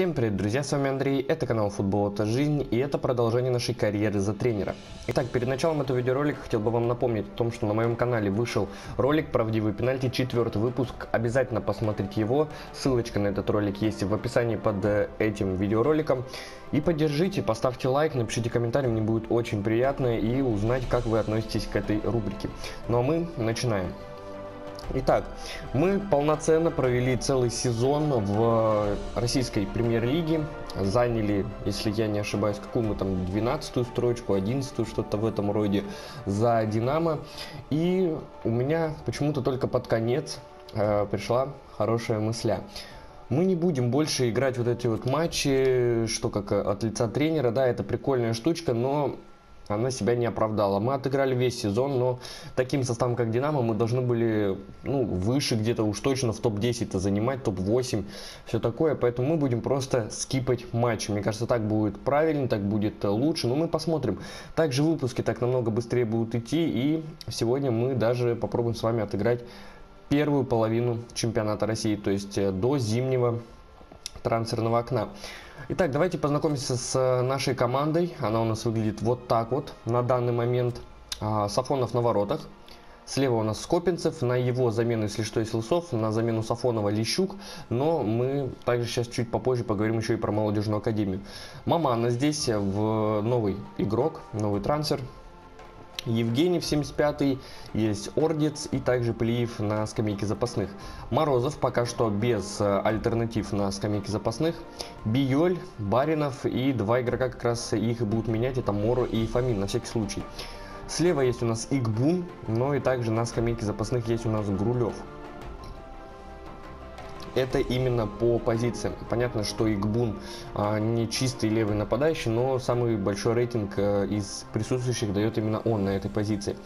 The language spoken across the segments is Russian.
Всем привет, друзья, с вами Андрей, это канал Футбол это жизнь и это продолжение нашей карьеры за тренера. Итак, перед началом этого видеоролика хотел бы вам напомнить о том, что на моем канале вышел ролик «Правдивый пенальти», четвертый выпуск, обязательно посмотрите его, ссылочка на этот ролик есть в описании под э, этим видеороликом. И поддержите, поставьте лайк, напишите комментарий, мне будет очень приятно и узнать, как вы относитесь к этой рубрике. Ну а мы начинаем. Итак, мы полноценно провели целый сезон в российской премьер-лиге. Заняли, если я не ошибаюсь, какую мы там 12 строчку, 11 что-то в этом роде за Динамо. И у меня почему-то только под конец э, пришла хорошая мысля мы не будем больше играть вот эти вот матчи, что как от лица тренера, да, это прикольная штучка, но она себя не оправдала. Мы отыграли весь сезон, но таким составом, как Динамо, мы должны были ну, выше где-то уж точно в топ-10 занимать, топ-8, все такое. Поэтому мы будем просто скипать матчи. Мне кажется, так будет правильно, так будет лучше. Но мы посмотрим. Также выпуски так намного быстрее будут идти. И сегодня мы даже попробуем с вами отыграть первую половину чемпионата России, то есть э, до зимнего трансферного окна. Итак, давайте познакомимся с э, нашей командой. Она у нас выглядит вот так вот на данный момент. А, Сафонов на воротах. Слева у нас Скопинцев, на его замену, если что, есть Лысов, на замену Сафонова Лещук, но мы также сейчас чуть попозже поговорим еще и про молодежную академию. Мамана здесь в новый игрок, новый трансфер, Евгений в 75-й, есть Ордец и также Плиев на скамейке запасных. Морозов пока что без э, альтернатив на скамейке запасных. Биоль, Баринов и два игрока как раз их будут менять, это Моро и Фомин на всякий случай. Слева есть у нас Игбун, но и также на скамейке запасных есть у нас Грулев это именно по позициям. Понятно, что Игбун а, не чистый левый нападающий, но самый большой рейтинг а, из присутствующих дает именно он на этой позиции.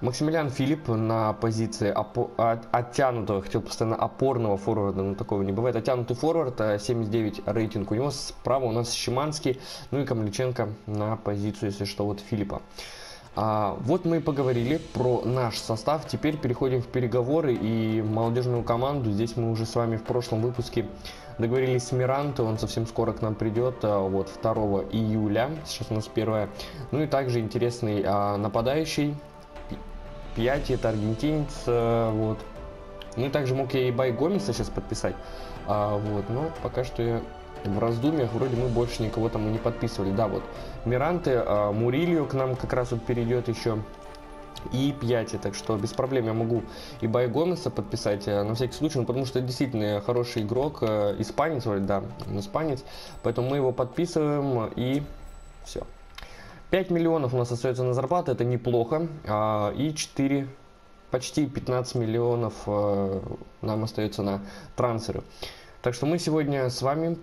Максимилиан Филипп на позиции опо- от, оттянутого, хотел постоянно опорного форварда, но такого не бывает. Оттянутый форвард, 79 а, рейтинг у него. Справа у нас Щеманский, ну и Камличенко на позицию, если что, вот Филиппа. А, вот мы и поговорили про наш состав. Теперь переходим в переговоры и молодежную команду. Здесь мы уже с вами в прошлом выпуске договорились с Миранто. Он совсем скоро к нам придет. А, вот 2 июля. Сейчас у нас первое. Ну и также интересный а, нападающий. Пьяти, это аргентинец. А, вот. Ну и также мог я и Бай Гомеса сейчас подписать. А, вот, но пока что я в раздумьях вроде мы больше никого там и не подписывали. Да, вот Миранты, э, Мурилью к нам как раз вот перейдет еще и 5, так что без проблем я могу и Бай Гомеса подписать э, на всякий случай, ну, потому что действительно хороший игрок, э, испанец вроде, да, испанец, поэтому мы его подписываем и все. 5 миллионов у нас остается на зарплату, это неплохо, а, и 4, почти 15 миллионов э, нам остается на трансферы. Так что мы сегодня с вами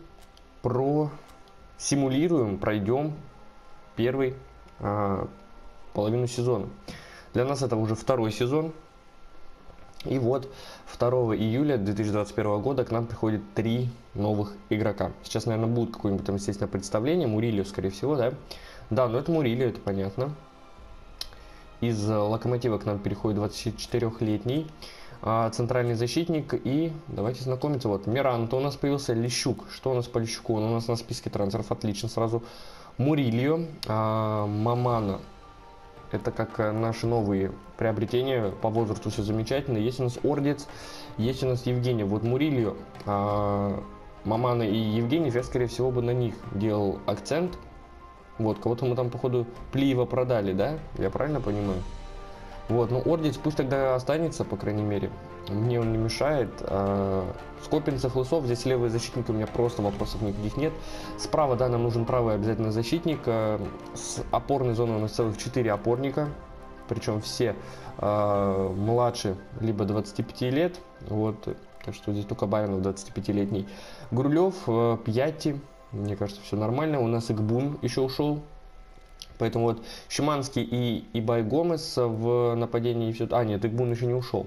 про симулируем, пройдем первый а, половину сезона. Для нас это уже второй сезон. И вот 2 июля 2021 года к нам приходит три новых игрока. Сейчас, наверное, будет какое-нибудь там, естественно, представление. Мурилио, скорее всего, да? Да, но это Мурилио, это понятно. Из Локомотива к нам переходит 24-летний а, центральный защитник. И давайте знакомиться. Вот Миранто у нас появился, Лещук. Что у нас по Лещуку? Он у нас на списке трансферов, отлично сразу. Мурильо, а, Мамана. Это как э, наши новые приобретения. По возрасту все замечательно. Есть у нас Ордец, есть у нас Евгений. Вот Мурильо, а, Мамана и Евгений, я, скорее всего, бы на них делал акцент. Вот, кого-то мы там, походу, Плиева продали, да? Я правильно понимаю? Вот, ну Ордец пусть тогда останется, по крайней мере. Мне он не мешает. А, Скопинцев, Лысов, здесь левые защитники, у меня просто вопросов никаких нет. Справа, да, нам нужен правый обязательно защитник. А, с опорной зоны у нас целых 4 опорника. Причем все э, младше, либо 25 лет. Вот, так что здесь только Байронов 25-летний. Гурлев, э, Пьяти, мне кажется, все нормально. У нас Игбун еще ушел, Поэтому вот Шиманский и Ибай Гомес в нападении все. А, нет, Игбун еще не ушел.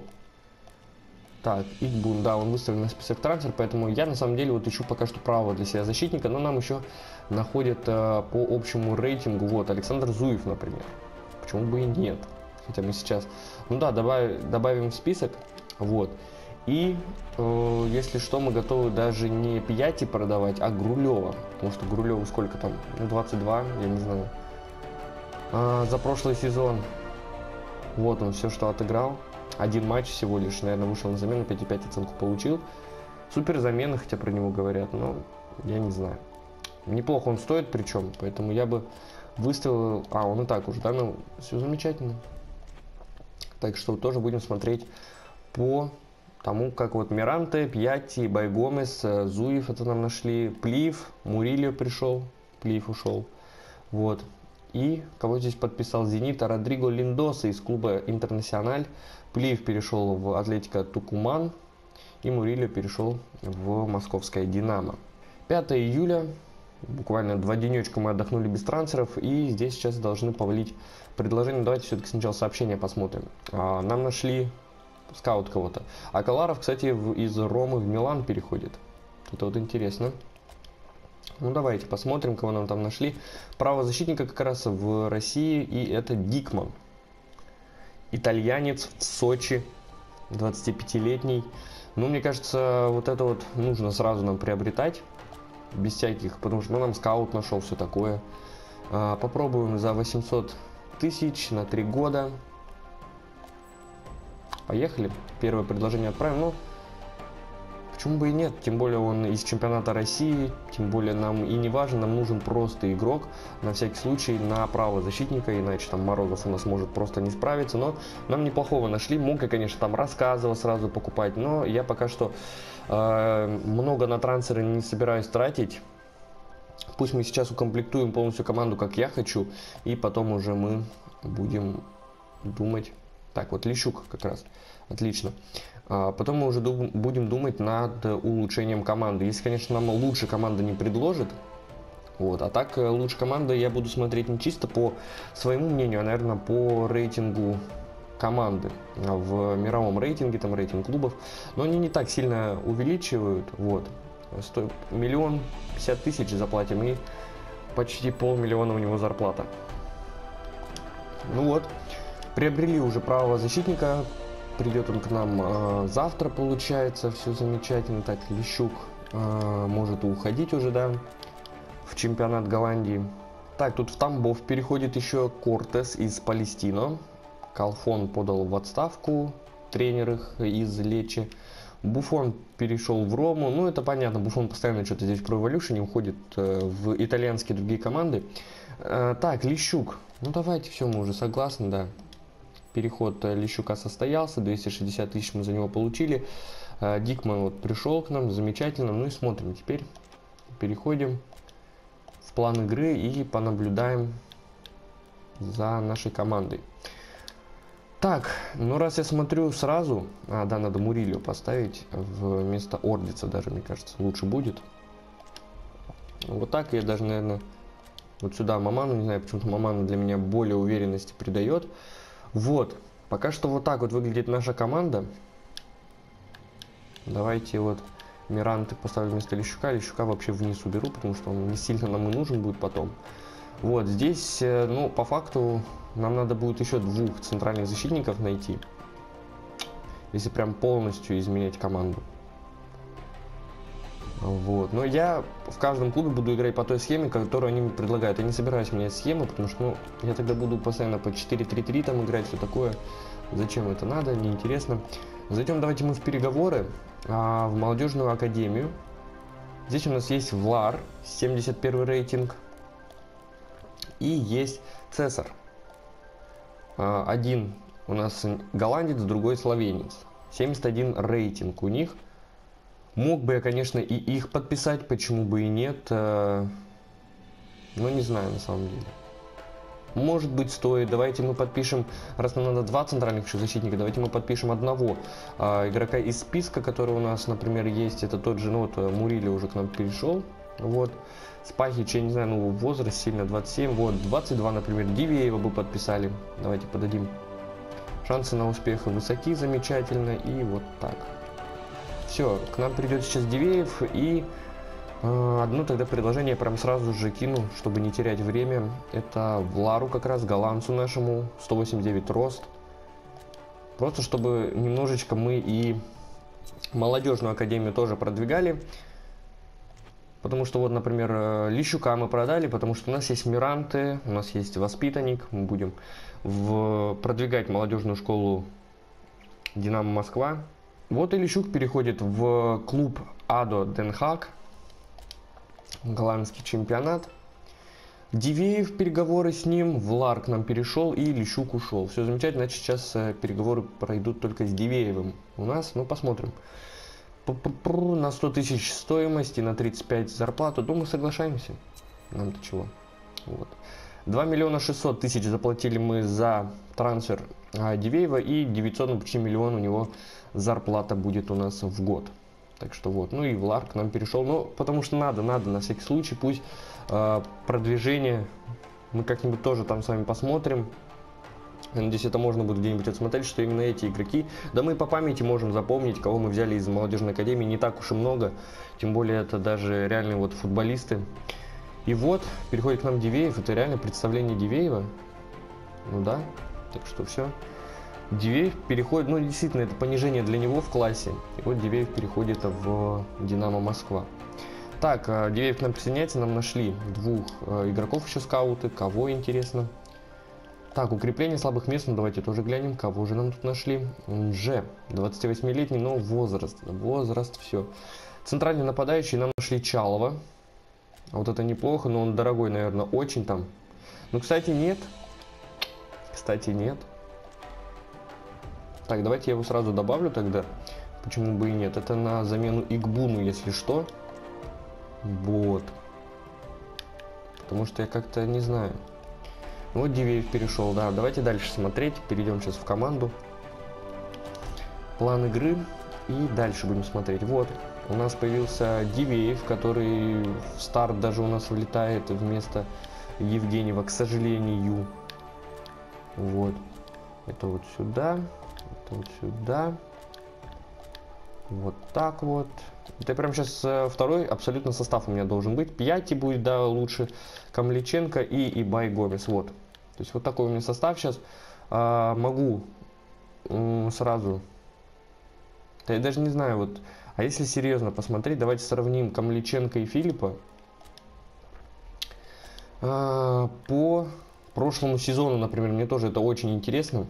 Так, Игбун, да, он выставлен на список трансфер, поэтому я на самом деле вот ищу пока что правого для себя защитника, но нам еще находят э, по общему рейтингу, вот, Александр Зуев, например. Почему бы и нет? Хотя мы сейчас, ну да, добавим, добавим в список, вот. И, э, если что, мы готовы даже не Пьяти продавать, а Грулева. Потому что Грулеву сколько там? 22, ну, я не знаю. А, за прошлый сезон. Вот он, все, что отыграл. Один матч всего лишь, наверное, вышел на замену, 5,5 оценку получил. Супер замена, хотя про него говорят, но я не знаю. Неплохо он стоит причем, поэтому я бы выставил... А, он и так уже, да, ну, все замечательно. Так что тоже будем смотреть по тому, как вот Миранте, Пьяти, Байгомес, э, Зуев это нам нашли, Плив, Мурильо пришел, Плив ушел. Вот. И кого здесь подписал Зенита, Родриго Линдоса из клуба Интернациональ. Плив перешел в Атлетика Тукуман. И Мурильо перешел в Московское Динамо. 5 июля, буквально два денечка мы отдохнули без трансферов. И здесь сейчас должны повалить предложение. Давайте все-таки сначала сообщение посмотрим. А, нам нашли скаут кого-то. А Каларов, кстати, из Ромы в Милан переходит. Это вот интересно. Ну давайте посмотрим, кого нам там нашли. Право защитника как раз в России, и это Дикман. Итальянец в Сочи, 25-летний. Ну, мне кажется, вот это вот нужно сразу нам приобретать, без всяких, потому что ну, нам скаут нашел, все такое. А, попробуем за 800 тысяч на 3 года. Поехали. Первое предложение отправим. Ну, почему бы и нет? Тем более он из чемпионата России. Тем более нам и не важно, нам нужен просто игрок. На всякий случай на право защитника, иначе там Морозов у нас может просто не справиться. Но нам неплохого нашли. Я, конечно, там рассказывал сразу покупать. Но я пока что э, много на трансферы не собираюсь тратить. Пусть мы сейчас укомплектуем полностью команду, как я хочу. И потом уже мы будем думать так, вот Лещук как раз. Отлично. А потом мы уже дум будем думать над улучшением команды. Если, конечно, нам лучше команда не предложит, вот. А так, э, лучше команда я буду смотреть не чисто по своему мнению, а, наверное, по рейтингу команды в мировом рейтинге, там рейтинг клубов. Но они не так сильно увеличивают. Вот. Стоит миллион пятьдесят тысяч заплатим и почти полмиллиона у него зарплата. Ну вот. Приобрели уже правого защитника. Придет он к нам э, завтра, получается. Все замечательно. Так, Лещук э, может уходить уже, да, в чемпионат Голландии. Так, тут в Тамбов переходит еще Кортес из Палестино. Калфон подал в отставку тренер их из Лечи. Буфон перешел в Рому. Ну, это понятно, Буфон постоянно что-то здесь Pro Evolution уходит э, в итальянские другие команды. Э, так, Лещук. Ну, давайте, все, мы уже согласны, да. Переход э, Лещука состоялся, 260 тысяч мы за него получили. Э, Дикман вот пришел к нам, замечательно. Ну и смотрим теперь. Переходим в план игры и понаблюдаем за нашей командой. Так, ну раз я смотрю сразу, а, да, надо Мурилью поставить вместо Ордица даже, мне кажется, лучше будет. Вот так я даже, наверное, вот сюда Маману, не знаю, почему-то Маману для меня более уверенности придает. Вот, пока что вот так вот выглядит наша команда. Давайте вот Миранты поставлю вместо Лещука. Лещука вообще вниз уберу, потому что он не сильно нам и нужен будет потом. Вот, здесь, э, ну, по факту, нам надо будет еще двух центральных защитников найти. Если прям полностью изменять команду. Вот. Но я в каждом клубе буду играть по той схеме, которую они мне предлагают. Я не собираюсь менять схему, потому что ну, я тогда буду постоянно по 4-3-3 там играть, все такое. Зачем это надо, неинтересно. Затем давайте мы в переговоры а, в молодежную академию. Здесь у нас есть Влар, 71 рейтинг. И есть Цесар. А, один у нас голландец, другой словенец. 71 рейтинг у них. Мог бы я, конечно, и их подписать, почему бы и нет. Э, но не знаю на самом деле. Может быть стоит. Давайте мы подпишем, раз нам надо два центральных защитника, давайте мы подпишем одного а, игрока из списка, который у нас, например, есть. Это тот же, ну вот э, Мурили уже к нам перешел. Вот. Спахич, я не знаю, ну возраст сильно 27. Вот, 22, например, Дивеева бы подписали. Давайте подадим. Шансы на успех высоки, замечательно. И вот так. Все, к нам придет сейчас Дивеев и э, одно тогда предложение прям сразу же кину, чтобы не терять время. Это Влару как раз, голландцу нашему, 189 рост. Просто чтобы немножечко мы и Молодежную академию тоже продвигали. Потому что вот, например, э, Лищука мы продали, потому что у нас есть Миранты, у нас есть воспитанник. Мы будем в... продвигать молодежную школу Динамо Москва. Вот и Лищук переходит в клуб Адо Денхак, голландский чемпионат. Дивеев переговоры с ним, Влар к нам перешел и Лещук ушел. Все замечательно, значит сейчас э, переговоры пройдут только с Дивеевым у нас, ну посмотрим. На 100 тысяч стоимости, на 35 зарплату, думаю соглашаемся. Нам-то чего. Вот. 2 миллиона 600 тысяч заплатили мы за трансфер Дивеева и 900, ну почти миллион у него зарплата будет у нас в год. Так что вот, ну и Влар к нам перешел, ну потому что надо, надо на всякий случай, пусть э, продвижение мы как-нибудь тоже там с вами посмотрим. надеюсь, это можно будет где-нибудь отсмотреть, что именно эти игроки, да мы по памяти можем запомнить, кого мы взяли из молодежной академии, не так уж и много, тем более это даже реальные вот футболисты. И вот, переходит к нам Дивеев, это реально представление Дивеева, ну да, так что все. Дивеев переходит, ну действительно, это понижение для него в классе. И вот Дивеев переходит в Динамо Москва. Так, э, Дивеев к нам присоединяется, нам нашли двух э, игроков еще скауты. Кого интересно? Так, укрепление слабых мест, ну давайте тоже глянем, кого же нам тут нашли. Ж, 28-летний, но возраст, возраст, все. Центральный нападающий нам нашли Чалова. Вот это неплохо, но он дорогой, наверное, очень там. Ну, кстати, нет. Кстати, нет. Так, давайте я его сразу добавлю тогда. Почему бы и нет? Это на замену Игбуну, если что. Вот. Потому что я как-то не знаю. Вот Дивеев перешел, да. Давайте дальше смотреть. Перейдем сейчас в команду. План игры. И дальше будем смотреть. Вот. У нас появился Дивеев, который в старт даже у нас вылетает вместо Евгеньева, к сожалению. Вот. Это вот сюда вот сюда. Вот так вот. Это прям сейчас э, второй абсолютно состав у меня должен быть. Пьяти будет, да, лучше. Камличенко и Ибай Гомес. Вот. То есть вот такой у меня состав сейчас. А, могу сразу... Да я даже не знаю, вот... А если серьезно посмотреть, давайте сравним Камличенко и Филиппа. А, по прошлому сезону, например, мне тоже это очень интересно.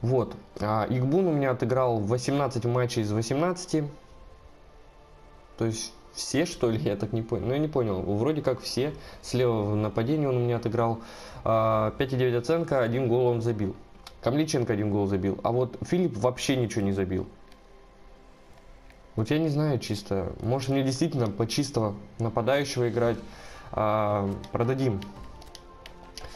Вот. А Игбун у меня отыграл 18 матчей из 18. То есть все, что ли, я так не понял. Ну, я не понял. Вроде как все. Слева в нападении он у меня отыграл 5,9 а, оценка, один гол он забил. Камличенко один гол забил. А вот Филипп вообще ничего не забил. Вот я не знаю чисто. Может мне действительно по чистого нападающего играть. А, продадим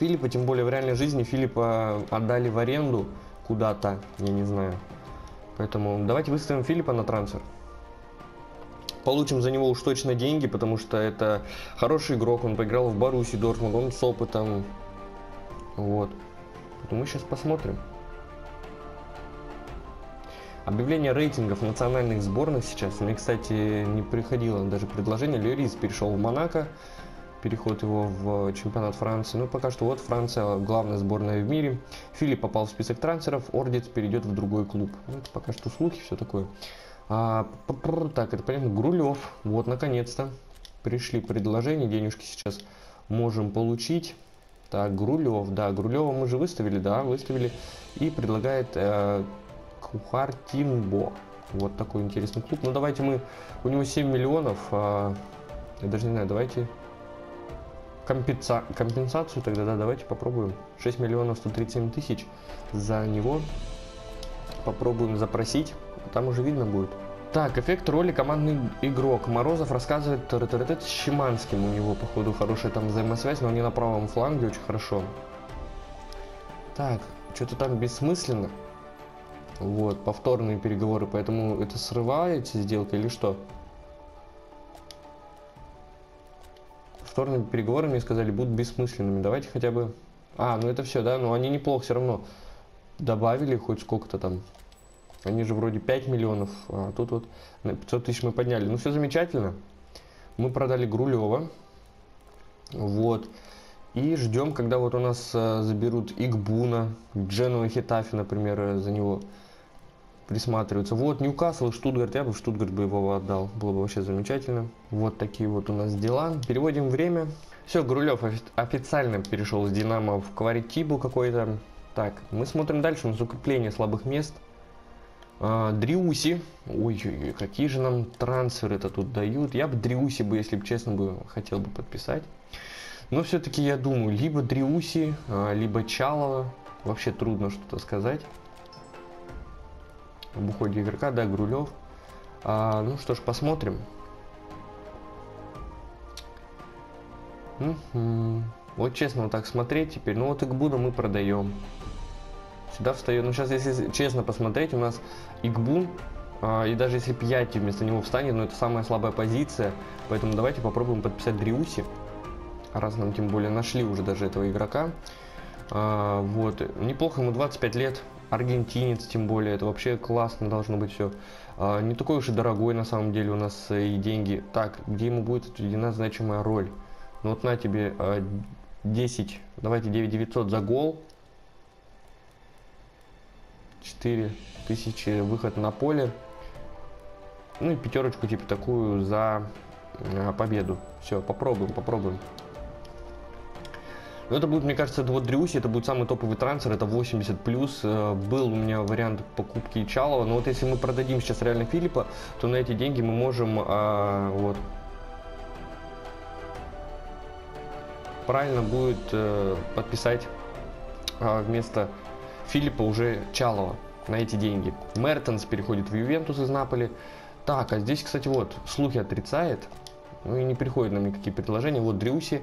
Филиппа, тем более в реальной жизни Филиппа отдали в аренду куда-то, я не знаю. Поэтому давайте выставим Филиппа на трансфер. Получим за него уж точно деньги, потому что это хороший игрок, он поиграл в Баруси Дортмунд, он с опытом. Вот. мы сейчас посмотрим. Объявление рейтингов национальных сборных сейчас. Мне, кстати, не приходило даже предложение. Лерис перешел в Монако переход его в чемпионат Франции. Ну, пока что вот Франция главная сборная в мире. Филипп попал в список трансферов, Ордец перейдет в другой клуб. Ну, это пока что слухи, все такое. А, так, это понятно, Грулев. Вот, наконец-то. Пришли предложения, денежки сейчас можем получить. Так, Грулев, да, Грулева мы же выставили, да, выставили. И предлагает э, Кухартинбо. Вот такой интересный клуб. Ну, давайте мы, у него 7 миллионов. Э, я даже не знаю, давайте компенса компенсацию тогда, да, давайте попробуем. 6 миллионов 137 тысяч за него. Попробуем запросить, там уже видно будет. Так, эффект роли командный игрок. Морозов рассказывает с Щеманским. У него, походу, хорошая там взаимосвязь, но не на правом фланге очень хорошо. Так, что-то там бессмысленно. Вот, повторные переговоры, поэтому это срываете сделка или что? Повторными переговорами сказали, будут бессмысленными. Давайте хотя бы... А, ну это все, да? Но они неплохо все равно добавили хоть сколько-то там. Они же вроде 5 миллионов, а тут вот на 500 тысяч мы подняли. Ну все замечательно. Мы продали Грулева. Вот. И ждем, когда вот у нас э, заберут Игбуна, Джену Хитафи, например, э, за него присматриваются. Вот Ньюкасл и Штутгарт, я бы в Штутгарт бы его отдал, было бы вообще замечательно. Вот такие вот у нас дела. Переводим время. Все, Грулев официально перешел из Динамо в Кваритибу какой-то. Так, мы смотрим дальше, у нас укрепление слабых мест. А, Дриуси. Ой, какие же нам трансферы это тут дают. Я бы Дриуси бы, если бы честно, бы хотел бы подписать. Но все-таки я думаю, либо Дриуси, а, либо Чалова. Вообще трудно что-то сказать. Об уходе игрока, да, Грулев. А, ну что ж, посмотрим. Вот честно, вот так смотреть теперь. Ну вот Игбуна мы продаем. Сюда встает. Ну сейчас, если честно посмотреть, у нас Игбун. А, и даже если Пьяти вместо него встанет, ну это самая слабая позиция. Поэтому давайте попробуем подписать Дриуси. Раз нам тем более нашли уже даже этого игрока. А, вот. Неплохо, ему 25 лет. Аргентинец, тем более. Это вообще классно должно быть все. А, не такой уж и дорогой на самом деле у нас и деньги. Так, где ему будет отведена значимая роль? Ну вот на тебе 10, давайте 9900 за гол. 4000 выход на поле. Ну и пятерочку типа такую за э, победу. Все, попробуем, попробуем. Но ну, это будет, мне кажется, это вот Дрюси, это будет самый топовый трансфер, это 80 плюс. Э, был у меня вариант покупки Чалова, но вот если мы продадим сейчас реально Филиппа, то на эти деньги мы можем а, вот правильно будет э, подписать э, вместо Филиппа уже Чалова на эти деньги. Мертенс переходит в Ювентус из Наполи. Так, а здесь, кстати, вот, слухи отрицает. Ну и не приходят нам никакие предложения. Вот Дрюси,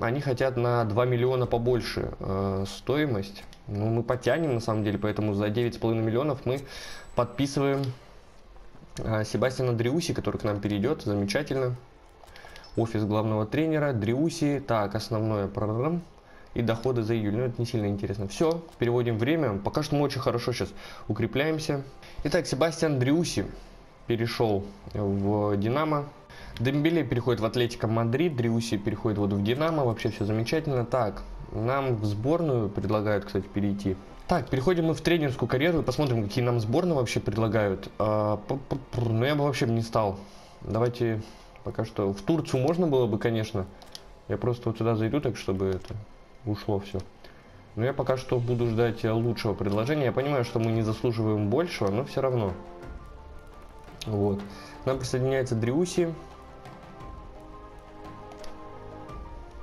они хотят на 2 миллиона побольше э, стоимость. Ну, мы потянем, на самом деле, поэтому за 9,5 миллионов мы подписываем э, Себастьяна Дриуси, который к нам перейдет. Замечательно офис главного тренера, Дриуси, так, основное программ и доходы за июль. Ну, это не сильно интересно. Все, переводим время. Пока что мы очень хорошо сейчас укрепляемся. Итак, Себастьян Дриуси перешел в Динамо. Дембеле переходит в Атлетико Мадрид, Дриуси переходит вот в Динамо. Вообще все замечательно. Так, нам в сборную предлагают, кстати, перейти. Так, переходим мы в тренерскую карьеру и посмотрим, какие нам сборные вообще предлагают. А, ну, я бы вообще не стал. Давайте Пока что в Турцию можно было бы, конечно. Я просто вот сюда зайду, так чтобы это ушло все. Но я пока что буду ждать лучшего предложения. Я понимаю, что мы не заслуживаем большего, но все равно. Вот. Нам присоединяется Дриуси.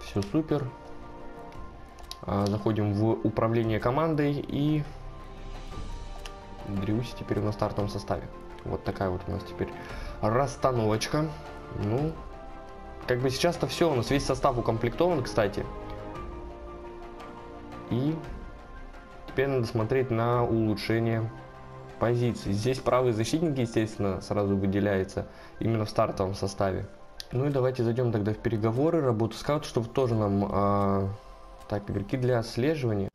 Все супер. А, заходим в управление командой и Дриуси теперь на стартовом составе. Вот такая вот у нас теперь расстановочка. Ну, как бы сейчас-то все, у нас весь состав укомплектован, кстати. И теперь надо смотреть на улучшение позиций. Здесь правый защитник, естественно, сразу выделяется именно в стартовом составе. Ну и давайте зайдем тогда в переговоры, работу скаут, чтобы тоже нам... А... Так, игроки для отслеживания.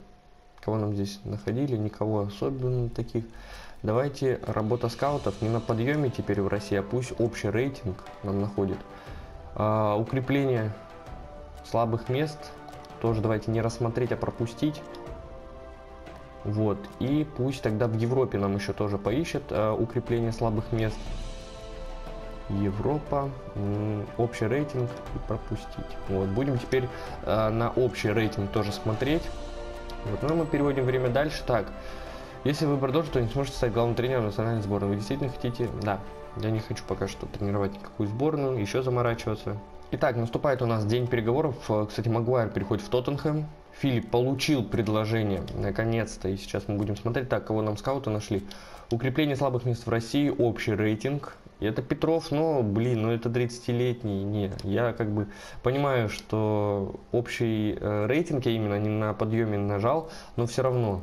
Кого нам здесь находили? Никого особенно таких. Давайте работа скаутов не на подъеме теперь в России, а пусть общий рейтинг нам находит. А, укрепление слабых мест тоже давайте не рассмотреть, а пропустить. Вот. И пусть тогда в Европе нам еще тоже поищет а, укрепление слабых мест. Европа, общий рейтинг и пропустить. Вот, будем теперь э, на общий рейтинг тоже смотреть. Вот, ну мы переводим время дальше. Так, если вы продолжите, то не сможете стать главным тренером национальной сборной. Вы действительно хотите? Да. Я не хочу пока что тренировать никакую сборную, еще заморачиваться. Итак, наступает у нас день переговоров. Кстати, Магуайр переходит в Тоттенхэм. Филипп получил предложение, наконец-то, и сейчас мы будем смотреть, так, кого нам скауты нашли. Укрепление слабых мест в России, общий рейтинг. И это Петров, но, блин, ну это 30-летний, не. Я как бы понимаю, что общий э, рейтинг я именно не на подъеме нажал, но все равно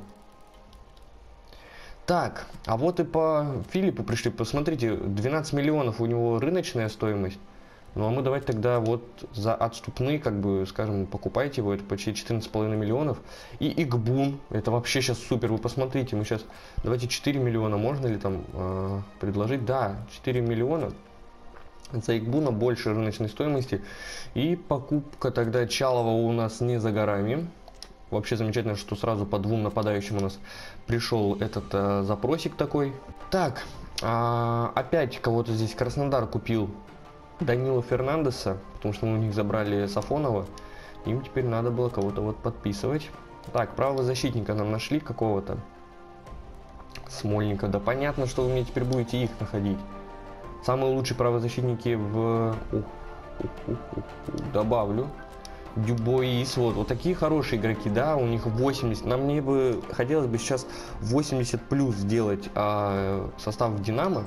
так, а вот и по Филиппу пришли. Посмотрите, 12 миллионов у него рыночная стоимость. Ну а мы давайте тогда вот за отступные, как бы, скажем, покупайте его, это почти 14,5 миллионов. И Игбун, это вообще сейчас супер, вы посмотрите, мы сейчас, давайте 4 миллиона, можно ли там э, предложить? Да, 4 миллиона. За Игбуна больше рыночной стоимости. И покупка тогда Чалова у нас не за горами. Вообще замечательно, что сразу по двум нападающим у нас пришел этот э, запросик такой. Так, а, опять кого-то здесь Краснодар купил Данила Фернандеса, потому что мы у них забрали Сафонова. Им теперь надо было кого-то вот подписывать. Так, правого защитника нам нашли какого-то. Смольника. Да понятно, что вы мне теперь будете их находить. Самые лучшие правозащитники в... Добавлю. Дюбоис, вот, вот такие хорошие игроки, да, у них 80, нам мне бы, хотелось бы сейчас 80 плюс сделать а, состав Динамо,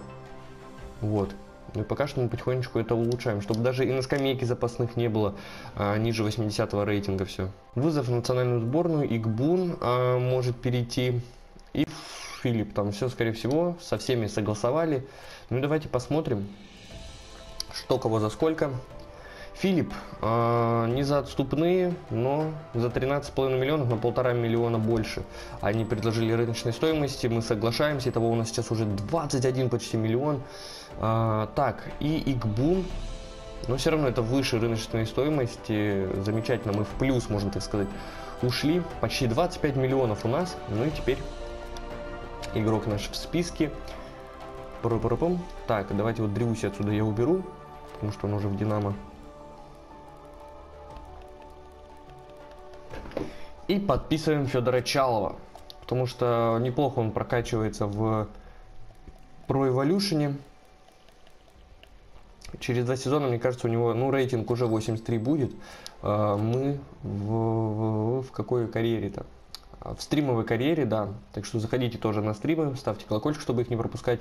вот, ну и пока что мы потихонечку это улучшаем, чтобы даже и на скамейке запасных не было а, ниже 80 рейтинга все. Вызов в национальную сборную, Игбун а, может перейти, и Филипп, там все, скорее всего, со всеми согласовали. Ну давайте посмотрим, что кого за сколько. Филипп, э, не за отступные, но за 13,5 миллионов на полтора миллиона больше. Они предложили рыночной стоимости, мы соглашаемся, того у нас сейчас уже 21 почти миллион. Э, так, и Игбун, но все равно это выше рыночной стоимости, замечательно, мы в плюс, можно так сказать, ушли. Почти 25 миллионов у нас, ну и теперь игрок наш в списке. Так, давайте вот Дрюси отсюда я уберу, потому что он уже в Динамо. И подписываем Федора Чалова. Потому что неплохо он прокачивается в Pro Evolution. Через два сезона, мне кажется, у него ну, рейтинг уже 83 будет. А, мы в, в, какой карьере-то? в стримовой карьере, да. Так что заходите тоже на стримы, ставьте колокольчик, чтобы их не пропускать.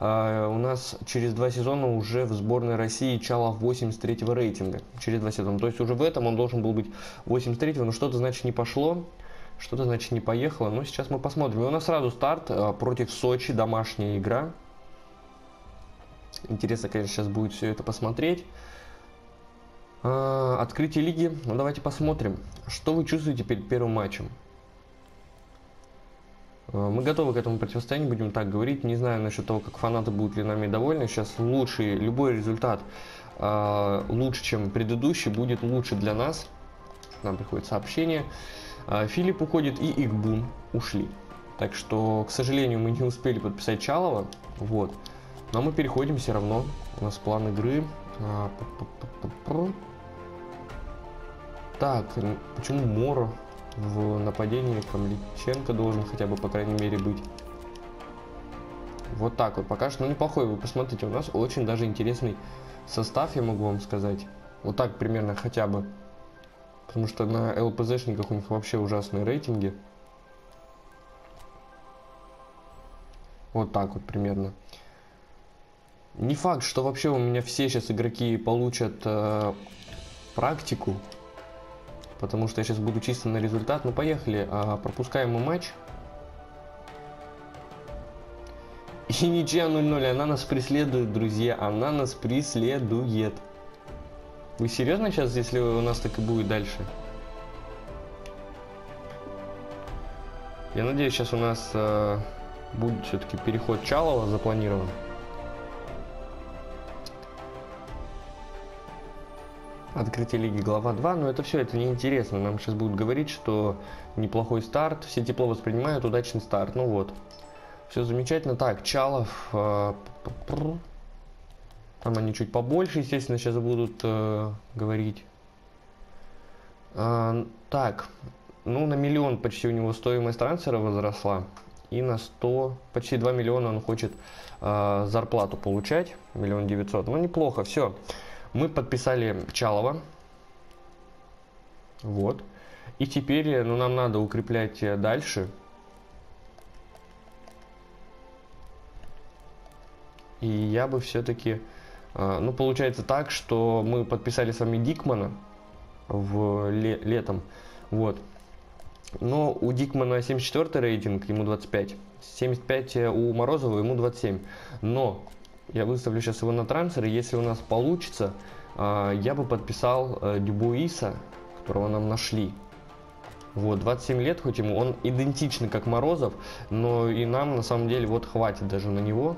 А, у нас через два сезона уже в сборной России Чалов 83 рейтинга. Через два сезона. То есть уже в этом он должен был быть 83 но что-то значит не пошло. Что-то значит не поехало. Но сейчас мы посмотрим. И у нас сразу старт а, против Сочи, домашняя игра. Интересно, конечно, сейчас будет все это посмотреть. А, открытие лиги. Ну давайте посмотрим. Что вы чувствуете перед первым матчем? Э, мы готовы к этому противостоянию, будем так говорить. Не знаю насчет того, как фанаты будут ли нами довольны. Сейчас лучший, любой результат э, лучше, чем предыдущий, будет лучше для нас. Нам приходит сообщение. Э, Филипп уходит и Игбун ушли. Так что, к сожалению, мы не успели подписать Чалова. Вот. Но мы переходим все равно. У нас план игры. Так, почему Моро? в нападении Камличенко должен хотя бы, по крайней мере, быть. Вот так вот. Пока что, ну, неплохой. Вы посмотрите, у нас очень даже интересный состав, я могу вам сказать. Вот так примерно хотя бы. Потому что на ЛПЗшниках у них вообще ужасные рейтинги. Вот так вот примерно. Не факт, что вообще у меня все сейчас игроки получат э, практику потому что я сейчас буду чисто на результат. Ну, поехали. А, пропускаем мы матч. И ничья 0-0. Она нас преследует, друзья. Она нас преследует. Вы серьезно сейчас, если у нас так и будет дальше? Я надеюсь, сейчас у нас э, будет все-таки переход Чалова запланирован. Открытие лиги глава 2, но это все, это неинтересно. Нам сейчас будут говорить, что неплохой старт, все тепло воспринимают, удачный старт. Ну вот, все замечательно. Так, Чалов, э, там они чуть побольше, естественно, сейчас будут э, говорить. Э, так, ну на миллион почти у него стоимость трансфера возросла. И на 100, почти 2 миллиона он хочет э, зарплату получать, миллион девятьсот. Ну неплохо, все. Мы подписали Чалова. Вот. И теперь ну, нам надо укреплять э, дальше. И я бы все-таки... Э, ну, получается так, что мы подписали с вами Дикмана в ле летом. Вот. Но у Дикмана 74 рейтинг, ему 25. 75 э, у Морозова, ему 27. Но я выставлю сейчас его на трансфер, и если у нас получится, а, я бы подписал э, Дюбуиса, которого нам нашли. Вот, 27 лет, хоть ему, он идентичный как Морозов, но и нам на самом деле вот хватит даже на него.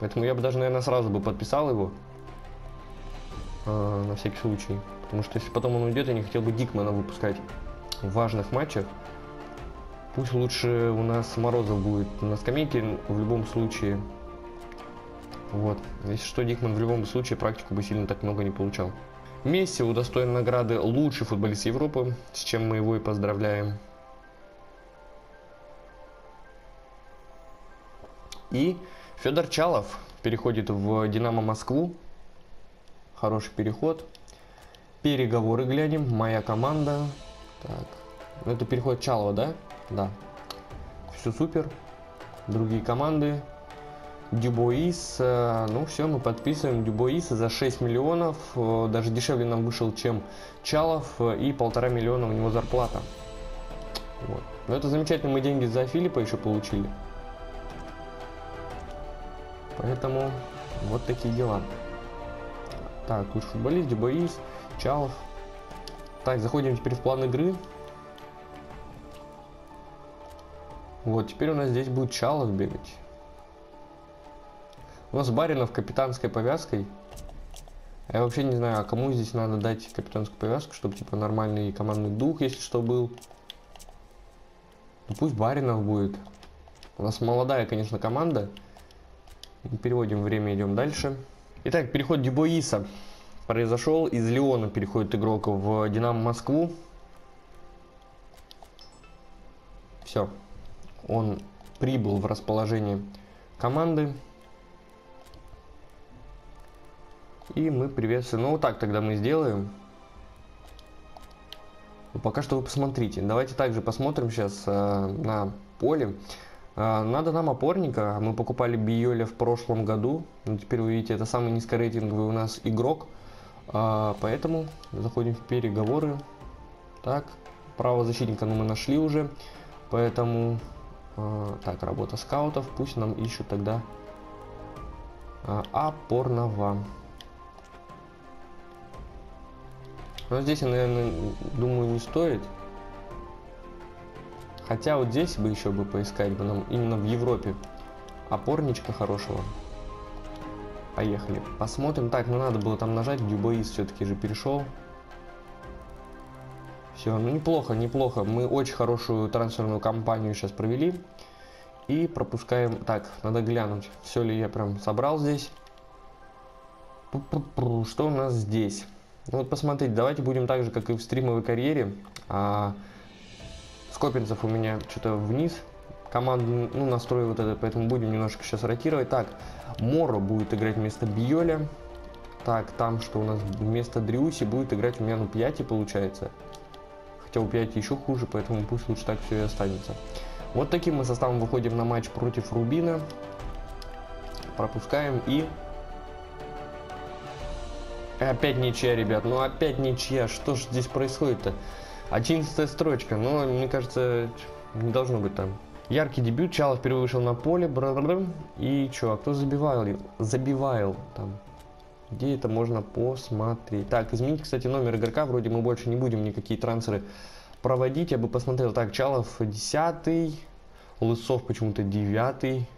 Поэтому я бы даже, наверное, сразу бы подписал его. Э, на всякий случай. Потому что если потом он уйдет, я не хотел бы Дикмана выпускать. важных матчах. Пусть лучше у нас Морозов будет на скамейке в любом случае. Вот. Если что, Дикман в любом случае практику бы сильно так много не получал. Месси удостоен награды лучший футболист Европы, с чем мы его и поздравляем. И Федор Чалов переходит в Динамо Москву. Хороший переход. Переговоры глянем. Моя команда. Так. Это переход Чалова, да? Да. Все супер. Другие команды. Дюбоис, ну все, мы подписываем Дюбоиса за 6 миллионов, э, даже дешевле нам вышел, чем Чалов, э, и полтора миллиона у него зарплата. Вот. Но это замечательно, мы деньги за Филиппа еще получили. Поэтому вот такие дела. Так, лучший футболист, Дюбоис, Чалов. Так, заходим теперь в план игры. Вот, теперь у нас здесь будет Чалов бегать. У нас Баринов капитанской повязкой. Я вообще не знаю, а кому здесь надо дать капитанскую повязку, чтобы типа нормальный командный дух, если что, был. Ну пусть Баринов будет. У нас молодая, конечно, команда. Переводим время, идем дальше. Итак, переход Дюбоиса произошел. Из Леона переходит игрок в Динамо Москву. Все. Он прибыл в расположение команды. И мы приветствуем. Ну, вот так тогда мы сделаем. Ну, пока что вы посмотрите. Давайте также посмотрим сейчас э, на поле. Э, надо нам опорника. Мы покупали Биоля в прошлом году. Ну, теперь вы видите, это самый низкорейтинговый у нас игрок. Э, поэтому заходим в переговоры. Так, право защитника ну, мы нашли уже. Поэтому, э, так, работа скаутов. Пусть нам ищут тогда э, опорного. Но здесь, наверное, думаю, не стоит. Хотя вот здесь бы еще бы поискать бы нам именно в Европе опорничка хорошего. Поехали. Посмотрим. Так, ну надо было там нажать. Дюбоис все-таки же перешел. Все, ну неплохо, неплохо. Мы очень хорошую трансферную кампанию сейчас провели. И пропускаем... Так, надо глянуть, все ли я прям собрал здесь. Что у нас здесь? Ну вот посмотрите, давайте будем так же, как и в стримовой карьере. А, Скопинцев у меня что-то вниз. Команду, ну, настрою вот это, поэтому будем немножко сейчас ротировать. Так, Моро будет играть вместо Биоля. Так, там что у нас вместо Дрюси будет играть у меня, ну, Пьяти получается. Хотя у Пьяти еще хуже, поэтому пусть лучше так все и останется. Вот таким мы составом выходим на матч против Рубина. Пропускаем и Опять ничья, ребят, ну опять ничья. Что ж здесь происходит-то? Одиннадцатая строчка, но мне кажется, не должно быть там. Яркий дебют, Чалов впервые вышел на поле, бра и чё, а кто забивал? Забивал там. Где это можно посмотреть? Так, изменить, кстати, номер игрока, вроде мы больше не будем никакие трансферы проводить. Я бы посмотрел, так, Чалов 10 Лысов почему-то 9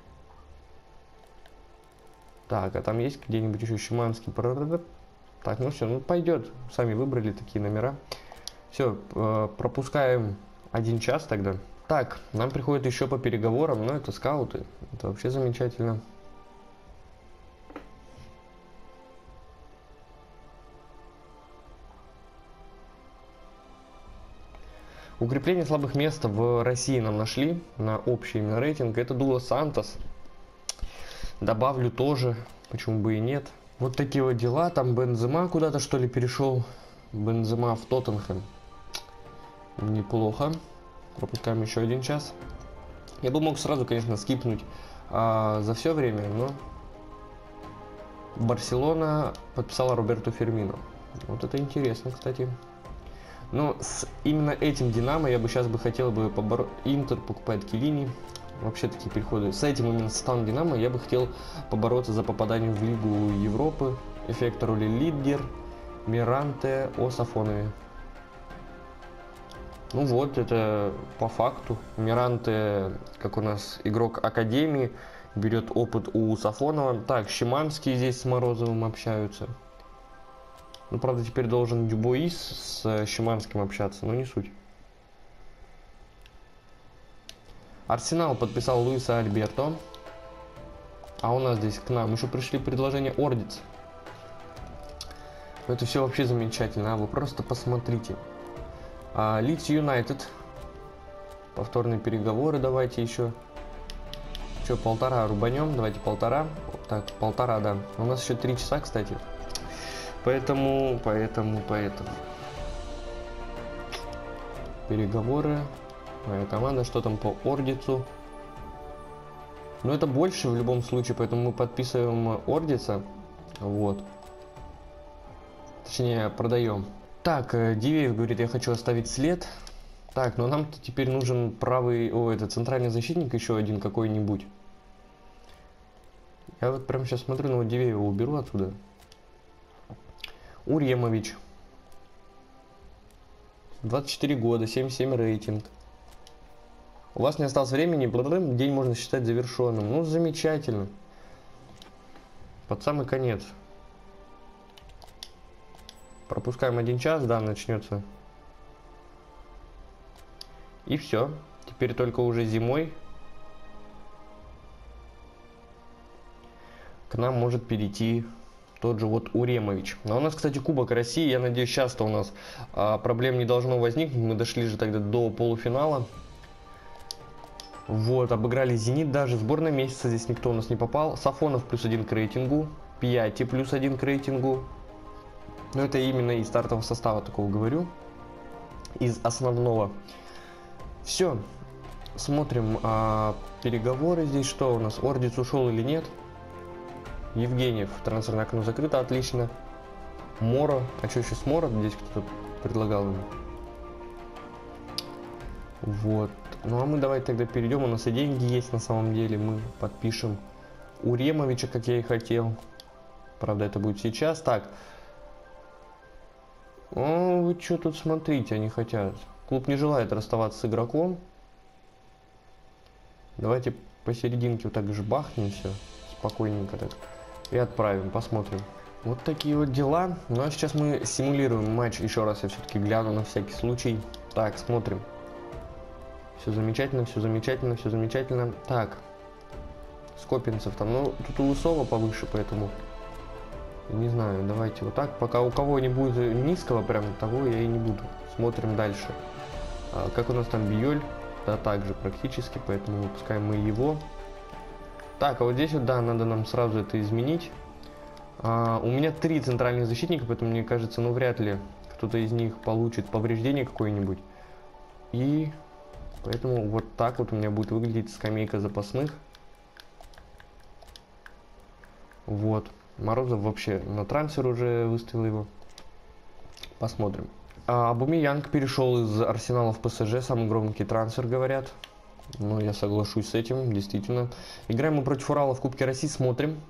Так, а там есть где-нибудь еще Шиманский? Так, ну все, ну пойдет. Сами выбрали такие номера. Все, э, пропускаем один час тогда. Так, нам приходит еще по переговорам, но это скауты. Это вообще замечательно. Укрепление слабых мест в России нам нашли на общий именно рейтинг. Это Дула Сантос. Добавлю тоже, почему бы и нет. Вот такие вот дела. Там Бензема куда-то что ли перешел. Бензема в Тоттенхэм. Неплохо. Пропускаем еще один час. Я бы мог сразу, конечно, скипнуть а, за все время, но Барселона подписала Роберту Фермино. Вот это интересно, кстати. Но с именно этим Динамо я бы сейчас бы хотел бы побороть. Интер покупает Килини вообще такие переходы. С этим именно составом Динамо я бы хотел побороться за попадание в Лигу Европы. Эффект роли Лидгер, Миранте, о Сафонове. Ну вот, это по факту. Миранте, как у нас игрок Академии, берет опыт у Сафонова. Так, Щеманский здесь с Морозовым общаются. Ну, правда, теперь должен Дюбоис с Щеманским общаться, но не суть. Арсенал подписал Луиса Альберто. А у нас здесь к нам еще пришли предложения Ордиц. Это все вообще замечательно, а вы просто посмотрите. А, Лидс Юнайтед. Повторные переговоры давайте еще. Что, полтора рубанем? Давайте полтора. Так, полтора, да. У нас еще три часа, кстати. Поэтому, поэтому, поэтому. Переговоры. Моя команда, что там по Ордицу? Ну, это больше в любом случае, поэтому мы подписываем Ордица. Вот. Точнее, продаем. Так, э, Дивеев говорит, я хочу оставить след. Так, но нам теперь нужен правый, о, это центральный защитник еще один какой-нибудь. Я вот прям сейчас смотрю, на вот Дивеева уберу отсюда. Уремович. 24 года, 77 рейтинг. У вас не осталось времени, день можно считать завершенным. Ну, замечательно. Под самый конец. Пропускаем один час, да, начнется. И все. Теперь только уже зимой к нам может перейти тот же вот Уремович. Но у нас, кстати, Кубок России. Я надеюсь, сейчас-то у нас а, проблем не должно возникнуть. Мы дошли же тогда до полуфинала. Вот, обыграли Зенит даже. Сборная месяца здесь никто у нас не попал. Сафонов плюс один к рейтингу. Пьяти плюс один к рейтингу. Но это именно из стартового состава такого говорю. Из основного. Все. Смотрим а, переговоры здесь. Что у нас? Ордиц ушел или нет? Евгеньев. Трансферное окно закрыто. Отлично. Мора. А что еще с Мора? Здесь кто-то предлагал ему. Вот. Ну а мы давайте тогда перейдем. У нас и деньги есть на самом деле. Мы подпишем Уремовича, как я и хотел. Правда, это будет сейчас. Так. О, вы что тут смотрите, они хотят. Клуб не желает расставаться с игроком. Давайте посерединке вот так же бахнем все. Спокойненько так и отправим, посмотрим. Вот такие вот дела. Ну а сейчас мы симулируем матч. Еще раз я все-таки гляну на всякий случай. Так, смотрим. Все замечательно, все замечательно, все замечательно. Так. Скопинцев там. Ну, тут у Лысова повыше, поэтому... Не знаю, давайте вот так. Пока у кого не будет низкого прям, того я и не буду. Смотрим дальше. А, как у нас там Биоль? Да, также практически, поэтому выпускаем мы его. Так, а вот здесь вот, да, надо нам сразу это изменить. А, у меня три центральных защитника, поэтому мне кажется, ну вряд ли кто-то из них получит повреждение какое-нибудь. И поэтому вот так вот у меня будет выглядеть скамейка запасных. Вот. Морозов вообще на трансфер уже выставил его. Посмотрим. А, Бумиянг перешел из Арсенала в ПСЖ, самый громкий трансфер, говорят. Ну, я соглашусь с этим, действительно. Играем мы против Урала в Кубке России, смотрим.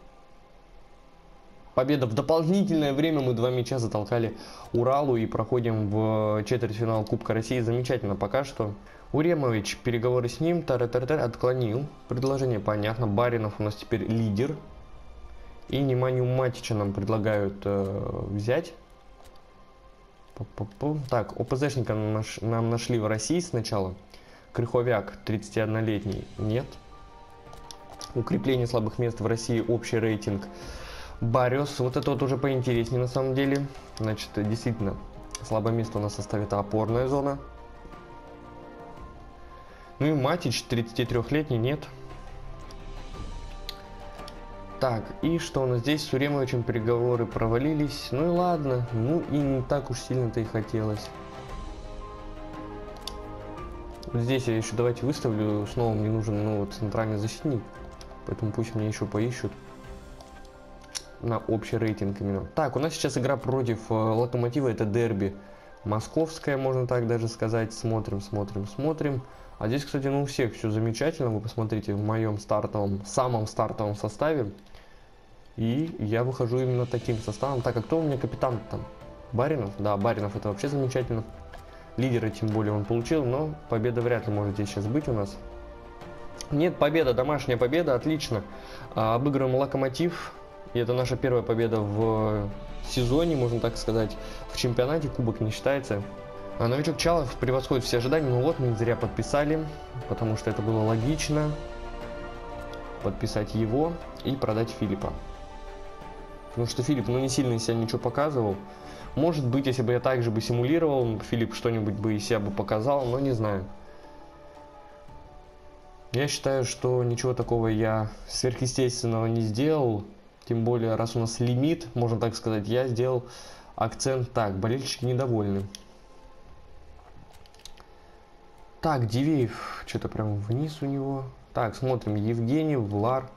Победа в дополнительное время. Мы два мяча затолкали Уралу и проходим в четвертьфинал Кубка России. Замечательно пока что. Уремович, переговоры с ним, тар тар тар отклонил. Предложение понятно. Баринов у нас теперь лидер. И внимание Матича нам предлагают э, взять. Так, ОПЗшника нам нашли в России сначала. Крыховяк, 31-летний, нет. Укрепление слабых мест в России, общий рейтинг. Бариус, вот это вот уже поинтереснее на самом деле. Значит, действительно, слабое место у нас составит опорная зона. Ну и Матич, 33-летний, нет. Так, и что у нас здесь? С Уремовичем переговоры провалились. Ну и ладно, ну и не так уж сильно-то и хотелось. Вот здесь я еще давайте выставлю. Снова мне нужен ну, центральный защитник. Поэтому пусть мне еще поищут на общий рейтинг именно. Так, у нас сейчас игра против э, Локомотива. Это дерби московская, можно так даже сказать. Смотрим, смотрим, смотрим. А здесь, кстати, ну у всех все замечательно. Вы посмотрите в моем стартовом, самом стартовом составе. И я выхожу именно таким составом. Так, а кто у меня капитан там? Баринов? Да, Баринов это вообще замечательно. Лидера тем более он получил, но победа вряд ли может здесь сейчас быть у нас. Нет, победа, домашняя победа, отлично. А, обыгрываем Локомотив. И это наша первая победа в сезоне, можно так сказать. В чемпионате кубок не считается. А новичок Чалов превосходит все ожидания. Ну вот, мы зря подписали, потому что это было логично. Подписать его и продать Филиппа. Потому что Филипп, ну, не сильно себя ничего показывал. Может быть, если бы я также бы симулировал, Филипп что-нибудь бы из себя бы показал, но не знаю. Я считаю, что ничего такого я сверхъестественного не сделал. Тем более, раз у нас лимит, можно так сказать, я сделал акцент так. Болельщики недовольны. Так, Дивеев, что-то прям вниз у него. Так, смотрим. Евгений, Влар.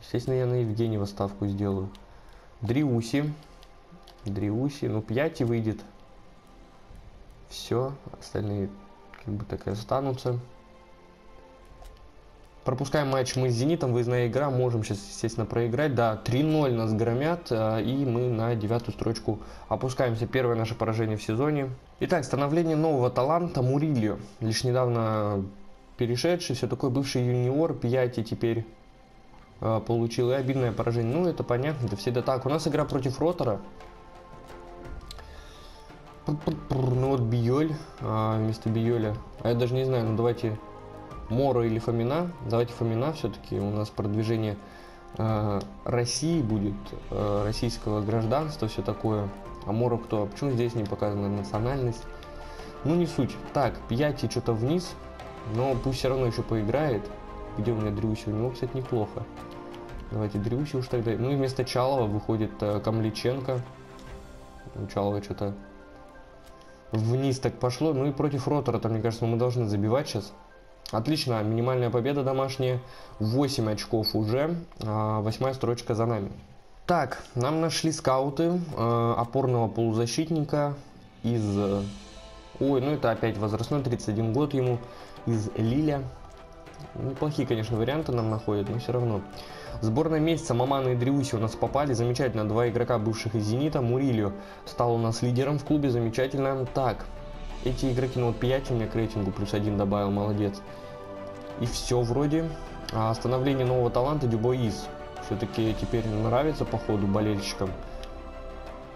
Естественно, я на Евгеньева ставку сделаю. Дриуси. Дриуси. Ну, Пьяти выйдет. Все. Остальные как бы так и останутся. Пропускаем матч мы с Зенитом, выездная игра, можем сейчас, естественно, проиграть. Да, 3-0 нас громят, э, и мы на девятую строчку опускаемся. Первое наше поражение в сезоне. Итак, становление нового таланта Мурильо. Лишь недавно перешедший, все такой бывший юниор, Пьяти теперь э, получил и обидное поражение. Ну, это понятно, это всегда так. У нас игра против Ротора. Ну вот Биоль а, вместо Биоля. А я даже не знаю, ну давайте Мора или Фомина. Давайте Фомина все-таки. У нас продвижение э, России будет, э, российского гражданства, все такое. А Мора кто? Почему здесь не показана национальность? Ну, не суть. Так, Пьяти что-то вниз, но пусть все равно еще поиграет. Где у меня Дрюси? У него, кстати, неплохо. Давайте Дрюси уж тогда. Ну и вместо Чалова выходит э, Камличенко. У Чалова что-то вниз так пошло. Ну и против Ротора, там, мне кажется, мы должны забивать сейчас. Отлично, минимальная победа домашняя, 8 очков уже, а, восьмая строчка за нами. Так, нам нашли скауты э, опорного полузащитника из... Ой, ну это опять возрастной, 31 год ему, из Лиля. Неплохие, конечно, варианты нам находят, но все равно. Сборная месяца Мамана и Дриуси у нас попали. Замечательно. Два игрока, бывших из Зенита. Мурилио стал у нас лидером в клубе. Замечательно. Так, эти игроки, ну вот 5 у меня к рейтингу плюс один добавил, молодец. И все вроде. А становление нового таланта Дюбоис. Все-таки теперь нравится по ходу болельщикам.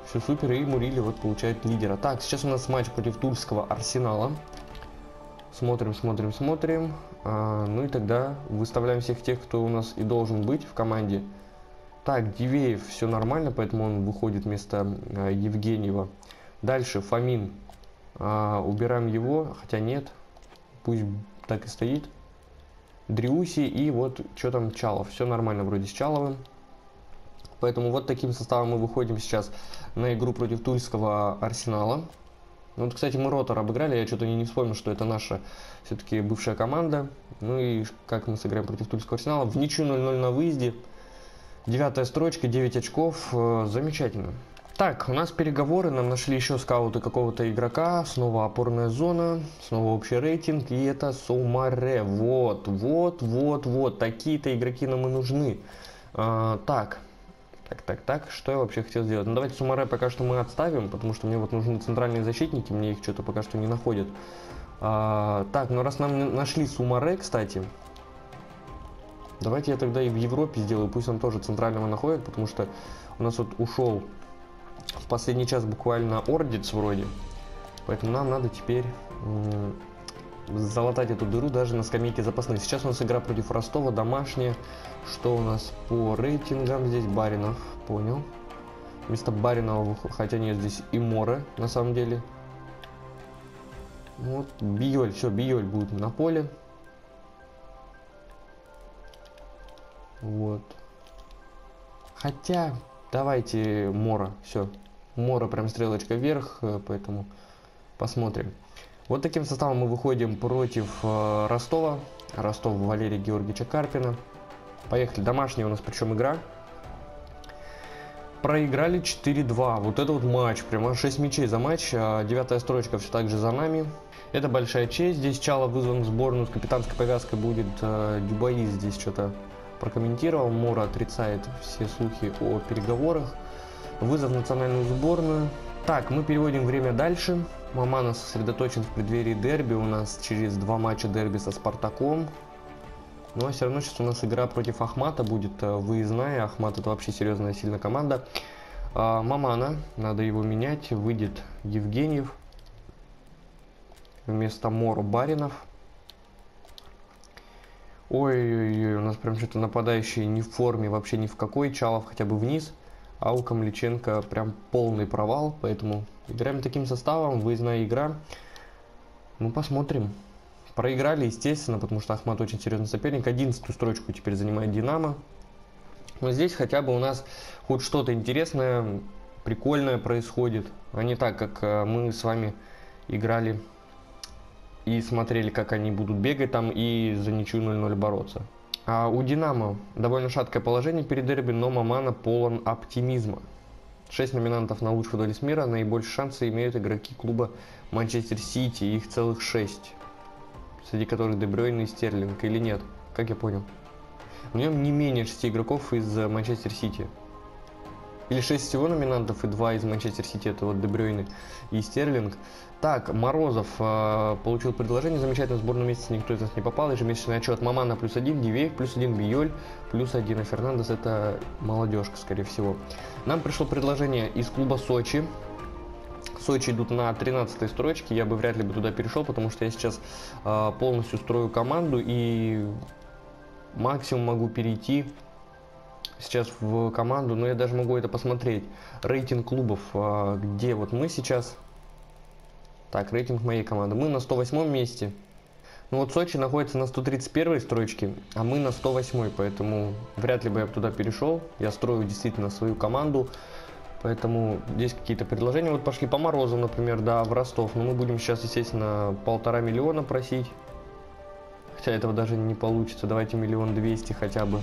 Все супер, и Мурили вот получает лидера. Так, сейчас у нас матч против Тульского Арсенала. Смотрим, смотрим, смотрим. А, ну и тогда выставляем всех тех, кто у нас и должен быть в команде. Так, Дивеев все нормально, поэтому он выходит вместо а, Евгеньева. Дальше Фомин а, убираем его, хотя нет, пусть так и стоит. Дриуси и вот что там Чалов. Все нормально вроде с Чаловым. Поэтому вот таким составом мы выходим сейчас на игру против Тульского Арсенала. Вот, кстати, мы Ротор обыграли, я что-то не, не вспомнил, что это наша все-таки бывшая команда. Ну и как мы сыграем против Тульского Арсенала. В ничью 0-0 на выезде. Девятая строчка, 9 очков. Э, замечательно. Так, у нас переговоры, нам нашли еще скауты какого-то игрока, снова опорная зона, снова общий рейтинг, и это Сумаре. Вот, вот, вот, вот, такие-то игроки нам и нужны. А, так, так, так, так, что я вообще хотел сделать? Ну, давайте Сумаре пока что мы отставим, потому что мне вот нужны центральные защитники, мне их что-то пока что не находят. А, так, ну раз нам нашли Сумаре, кстати, давайте я тогда и в Европе сделаю, пусть он тоже центрального находит, потому что у нас вот ушел в последний час буквально ордец вроде. Поэтому нам надо теперь залатать эту дыру даже на скамейке запасных. Сейчас у нас игра против Ростова, домашняя. Что у нас по рейтингам здесь? Баринов, понял. Вместо Баринова, хотя нет, здесь и Море, на самом деле. Вот, Биоль, все, Биоль будет на поле. Вот. Хотя, давайте Мора, все, Мора прям стрелочка вверх, э, поэтому посмотрим. Вот таким составом мы выходим против э, Ростова. Ростов Валерия Георгиевича Карпина. Поехали. Домашняя у нас причем игра. Проиграли 4-2. Вот это вот матч. Прямо 6 мячей за матч. А девятая строчка все так же за нами. Это большая честь. Здесь Чало вызван в сборную с капитанской повязкой будет. Э, Дюбаи здесь что-то прокомментировал. Мора отрицает все слухи о переговорах вызов в национальную сборную. Так, мы переводим время дальше. Мамана сосредоточен в преддверии дерби. У нас через два матча дерби со Спартаком. Ну а все равно сейчас у нас игра против Ахмата будет э, выездная. Ахмат это вообще серьезная, сильная команда. А, Мамана, надо его менять. Выйдет Евгеньев. Вместо Моро Баринов. Ой-ой-ой, у нас прям что-то нападающие не в форме, вообще ни в какой. Чалов хотя бы вниз. А у Камличенко прям полный провал. Поэтому играем таким составом. Выездная игра. Ну, посмотрим. Проиграли, естественно, потому что Ахмат очень серьезный соперник. Одиннадцатую строчку теперь занимает Динамо. Но здесь хотя бы у нас хоть что-то интересное, прикольное происходит. А не так, как э, мы с вами играли и смотрели, как они будут бегать там и за ничью 0-0 бороться. А у Динамо довольно шаткое положение перед дерби, но Мамана полон оптимизма. Шесть номинантов на лучший футболист мира, наибольшие шансы имеют игроки клуба Манчестер Сити, их целых шесть. Среди которых Дебрёйн и Стерлинг, или нет? Как я понял? В нем не менее шести игроков из Манчестер Сити. Или 6 всего номинантов и 2 из Манчестер Сити, это вот Дебрёйны и Стерлинг. Так, Морозов э, получил предложение, замечательно, в сборную месяца никто из нас не попал, ежемесячный отчет Мамана плюс один, Дивеев плюс один, Биоль плюс один, а Фернандес это молодежка, скорее всего. Нам пришло предложение из клуба Сочи, Сочи идут на 13 строчке, я бы вряд ли бы туда перешел, потому что я сейчас э, полностью строю команду и максимум могу перейти сейчас в команду, но я даже могу это посмотреть. Рейтинг клубов, а, где вот мы сейчас. Так, рейтинг моей команды. Мы на 108 месте. Ну вот Сочи находится на 131 строчке, а мы на 108, поэтому вряд ли бы я туда перешел. Я строю действительно свою команду, поэтому здесь какие-то предложения вот пошли по Морозу, например, да, в Ростов. Но мы будем сейчас, естественно, полтора миллиона просить. Хотя этого даже не получится. Давайте миллион двести хотя бы.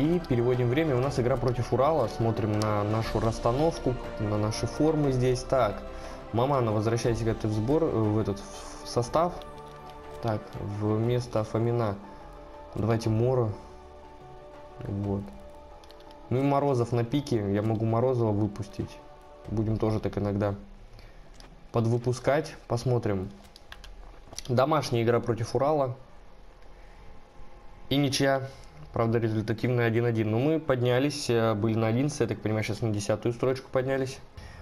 И переводим время. У нас игра против Урала. Смотрим на нашу расстановку, на наши формы здесь. Так, Мамана, возвращайся в сбор, в этот в состав. Так, вместо Фомина давайте Мора. Вот. Ну и Морозов на пике. Я могу Морозова выпустить. Будем тоже так иногда подвыпускать. Посмотрим. Домашняя игра против Урала. И ничья. Правда, результативно 1-1. Но мы поднялись, э, были на 11, я так понимаю, сейчас на 10 строчку поднялись.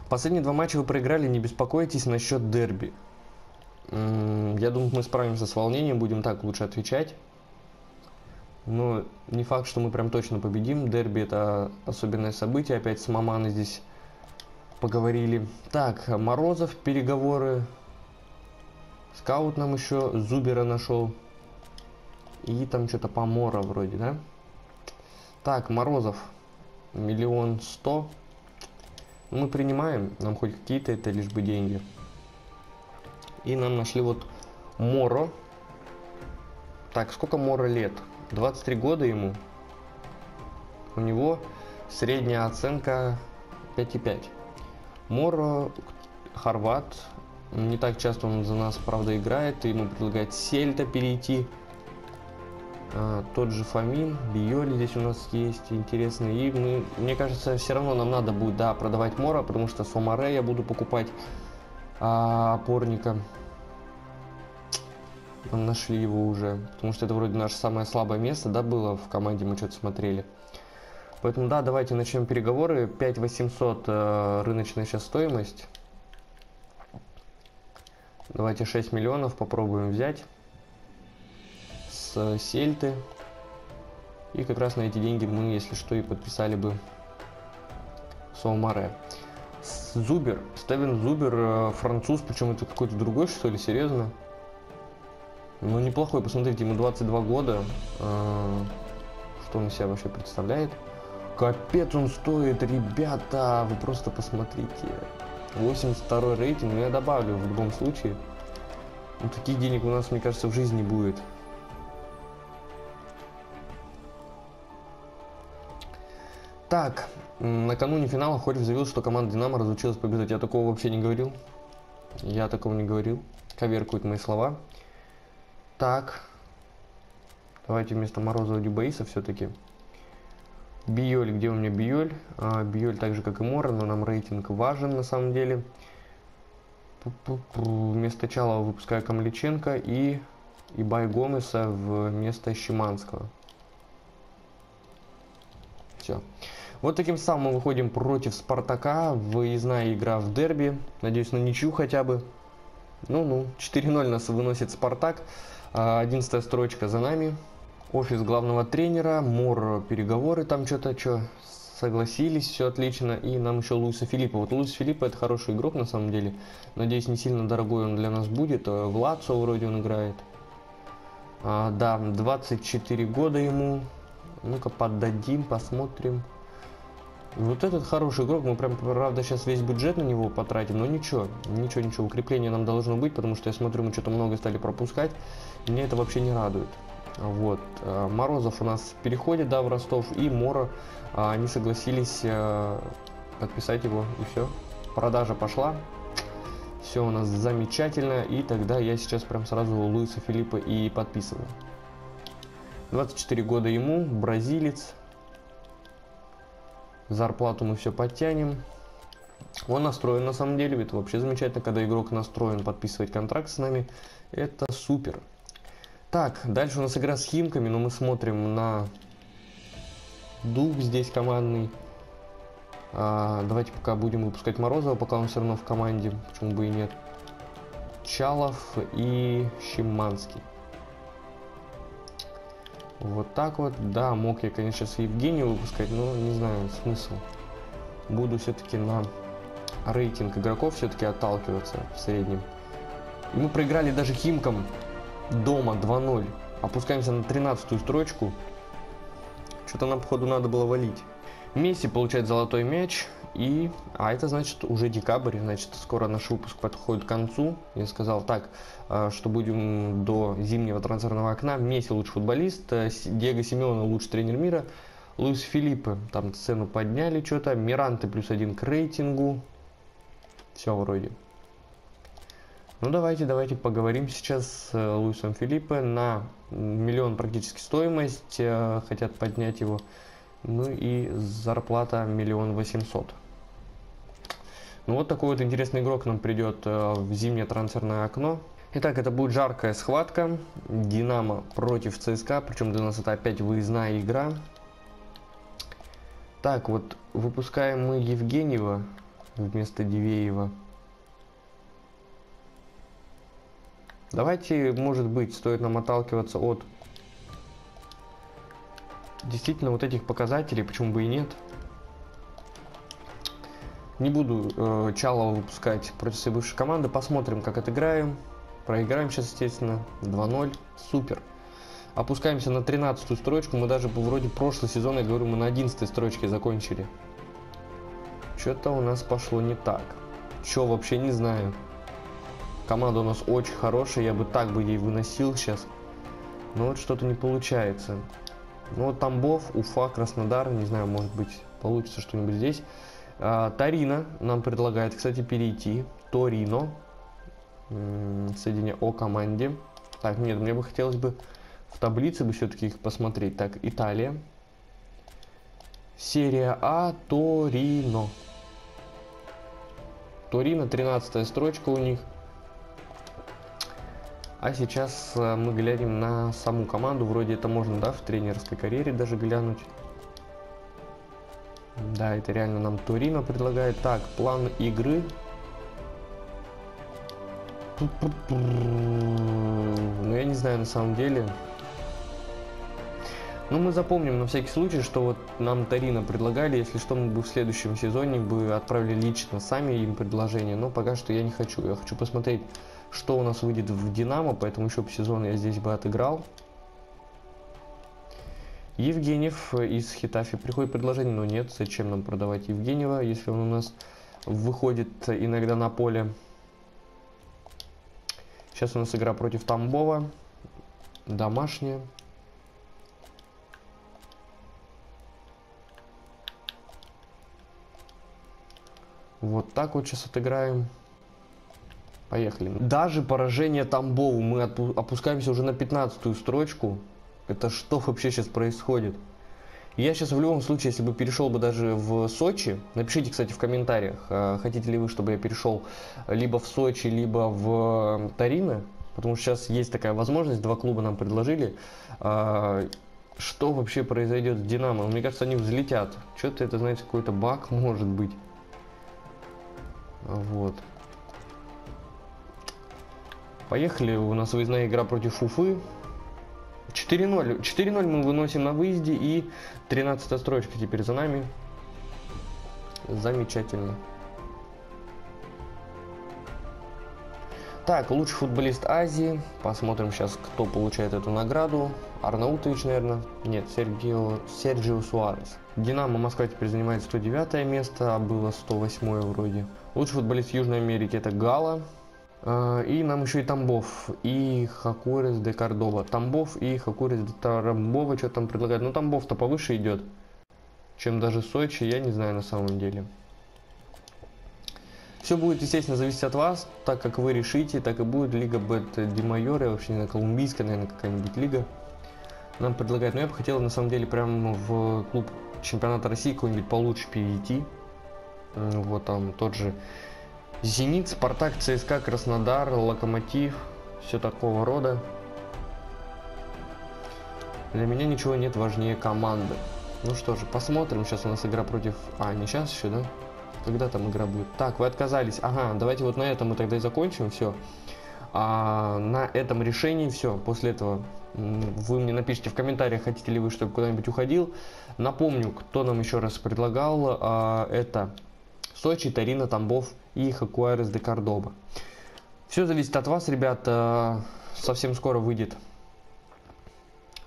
Последние два матча вы проиграли, не беспокойтесь насчет дерби. Я думаю, мы справимся с волнением, будем так лучше отвечать. Но не факт, что мы прям точно победим. Дерби это особенное событие. Опять с Маманой здесь поговорили. Так, Морозов, переговоры. Скаут нам еще Зубера нашел. И там что-то помора вроде, да? Так, Морозов. Миллион сто. Мы принимаем. Нам хоть какие-то это лишь бы деньги. И нам нашли вот Моро. Так, сколько Моро лет? 23 года ему. У него средняя оценка 5,5. Моро, хорват. Не так часто он за нас, правда, играет. Ему предлагает Сельта перейти. А, тот же Фомин, Биоли здесь у нас есть интересные. И мы, мне кажется, все равно нам надо будет, да, продавать Мора, потому что Сомаре я буду покупать а, опорника. Нашли его уже, потому что это вроде наше самое слабое место, да, было в команде, мы что-то смотрели. Поэтому, да, давайте начнем переговоры. 5800 э, рыночная сейчас стоимость. Давайте 6 миллионов попробуем взять с Сельты. И как раз на эти деньги мы, если что, и подписали бы Соумаре. Зубер, Стевен Зубер, э, француз, причем это какой-то другой, что ли, серьезно? Ну, неплохой, посмотрите, ему 22 года. Э, что он себя вообще представляет? Капец он стоит, ребята, вы просто посмотрите. 82 рейтинг, но я добавлю в любом случае. Ну, таких денег у нас, мне кажется, в жизни будет. Так, накануне финала Хорев заявил, что команда Динамо разучилась побеждать. Я такого вообще не говорил. Я такого не говорил. Коверкуют мои слова. Так. Давайте вместо Морозова Дюбаиса все-таки. Биоль, где у меня Биоль? А, Биоль так же, как и Мора, но нам рейтинг важен на самом деле. Пу -пу -пу. Вместо Чалова выпускаю Камличенко и Ибай Гомеса вместо Щеманского. Все. Вот таким самым мы выходим против Спартака. Выездная игра в дерби. Надеюсь, на ничью хотя бы. Ну-ну, 4-0 нас выносит Спартак. 11 строчка за нами. Офис главного тренера, Мор переговоры, там что-то, что, согласились, все отлично. И нам еще Луиса Филиппа. Вот Луис Филиппа это хороший игрок на самом деле. Надеюсь, не сильно дорогой он для нас будет. Э, в Лацо вроде он играет. А, да, 24 года ему. Ну-ка поддадим, посмотрим. Вот этот хороший игрок, мы прям, правда, сейчас весь бюджет на него потратим, но ничего, ничего, ничего, укрепление нам должно быть, потому что я смотрю, мы что-то много стали пропускать, меня это вообще не радует. Вот, э, Морозов у нас переходит, да, в Ростов, и Мора, а, они согласились э, подписать его, и все, продажа пошла, все у нас замечательно, и тогда я сейчас прям сразу Луиса Филиппа и подписываю. 24 года ему, бразилец, зарплату мы все подтянем. Он настроен на самом деле, это вообще замечательно, когда игрок настроен подписывать контракт с нами. Это супер. Так, дальше у нас игра с Химками, но мы смотрим на дух здесь командный. А, давайте пока будем выпускать Морозова, пока он все равно в команде, почему бы и нет. Чалов и Щиманский. Вот так вот. Да, мог я, конечно, сейчас Евгению выпускать, но не знаю, смысл. Буду все-таки на рейтинг игроков все-таки отталкиваться в среднем. И мы проиграли даже Химкам дома 2-0. Опускаемся на 13 строчку. Что-то нам, походу, надо было валить. Месси получает золотой мяч. И, а это значит уже декабрь, значит скоро наш выпуск подходит к концу. Я сказал так, э, что будем до зимнего трансферного окна. Месси лучший футболист, э, Диего Симеона лучший тренер мира, Луис Филиппе там цену подняли что-то, Миранты плюс один к рейтингу. Все вроде. Ну давайте, давайте поговорим сейчас с э, Луисом Филиппе на миллион практически стоимость, хотят поднять его. Ну и зарплата миллион восемьсот. Ну вот такой вот интересный игрок нам придет э, в зимнее трансферное окно. Итак, это будет жаркая схватка. Динамо против ЦСКА, причем для нас это опять выездная игра. Так, вот выпускаем мы Евгеньева вместо Дивеева. Давайте, может быть, стоит нам отталкиваться от действительно вот этих показателей, почему бы и нет. Не буду э, Чалова выпускать против своей бывшей команды. Посмотрим, как отыграем. Проиграем сейчас, естественно, 2-0. Супер. Опускаемся на 13 строчку. Мы даже вроде прошлый сезон, я говорю, мы на 11 строчке закончили. Что-то у нас пошло не так. Что, вообще не знаю. Команда у нас очень хорошая. Я бы так бы ей выносил сейчас. Но вот что-то не получается. Ну вот Тамбов, Уфа, Краснодар. Не знаю, может быть, получится что-нибудь здесь. А, Тарина нам предлагает, кстати, перейти. Торино. Сведения о команде. Так, нет, мне бы хотелось бы в таблице бы все-таки их посмотреть. Так, Италия. Серия А, Торино. Торино, 13 строчка у них. А сейчас э, мы глянем на саму команду. Вроде это можно, да, в тренерской карьере даже глянуть. Да, это реально нам Торино предлагает. Так, план игры. Ну, я не знаю на самом деле. Ну, мы запомним на всякий случай, что вот нам Торино предлагали, если что, мы бы в следующем сезоне бы отправили лично сами им предложение, но пока что я не хочу. Я хочу посмотреть, что у нас выйдет в Динамо, поэтому еще по сезону я здесь бы отыграл. Евгеньев из Хитафи приходит предложение, но нет, зачем нам продавать Евгеньева, если он у нас выходит иногда на поле. Сейчас у нас игра против Тамбова, домашняя. Вот так вот сейчас отыграем. Поехали. Даже поражение Тамбову мы опускаемся уже на 15 строчку. Это что вообще сейчас происходит? Я сейчас в любом случае, если бы перешел бы даже в Сочи, напишите, кстати, в комментариях, а, хотите ли вы, чтобы я перешел либо в Сочи, либо в Тарино, потому что сейчас есть такая возможность, два клуба нам предложили. А, что вообще произойдет с Динамо. Мне кажется, они взлетят. Что-то это, знаете, какой-то баг может быть. Вот. Поехали, у нас выездная игра против Уфы. 4-0. 4-0 мы выносим на выезде и 13 строчка теперь за нами. Замечательно. Так, лучший футболист Азии. Посмотрим сейчас, кто получает эту награду. Арнаутович, наверное. Нет, Сергио, Серджио Суарес. Динамо Москва теперь занимает 109 место, а было 108 вроде. Лучший футболист Южной Америки это Гала. А, и нам еще и Тамбов, и Хакурис де Кордова. Тамбов и Хакурис де Тарамбова что там предлагают. Ну, Тамбов-то повыше идет, чем даже Сочи, я не знаю на самом деле. Все будет, естественно, зависеть от вас, так как вы решите, так и будет Лига Бет Димайоре, вообще, не знаю, колумбийская, наверное, какая-нибудь лига. Нам предлагают, но я бы хотел, на самом деле, прямо в клуб чемпионата России какой-нибудь получше перейти. Вот там тот же Зенит, Спартак, ЦСКА, Краснодар, Локомотив, все такого рода. Для меня ничего нет важнее команды. Ну что же, посмотрим. Сейчас у нас игра против... А, не сейчас еще, да? Когда там игра будет? Так, вы отказались. Ага, давайте вот на этом мы тогда и закончим. Все. А, на этом решении все. После этого вы мне напишите в комментариях, хотите ли вы, чтобы куда-нибудь уходил. Напомню, кто нам еще раз предлагал. А, это Сочи, Тарина, Тамбов и Хакуарес де Кордоба. Все зависит от вас, ребята. Совсем скоро выйдет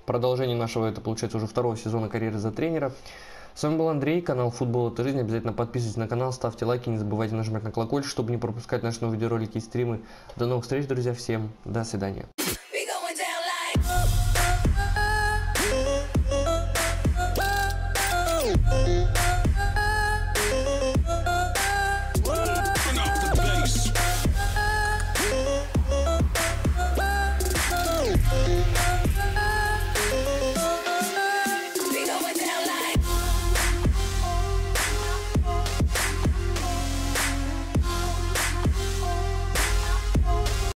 продолжение нашего, это получается уже второго сезона карьеры за тренера. С вами был Андрей, канал Футбол это жизнь. Обязательно подписывайтесь на канал, ставьте лайки, не забывайте нажимать на колокольчик, чтобы не пропускать наши новые видеоролики и стримы. До новых встреч, друзья, всем до свидания.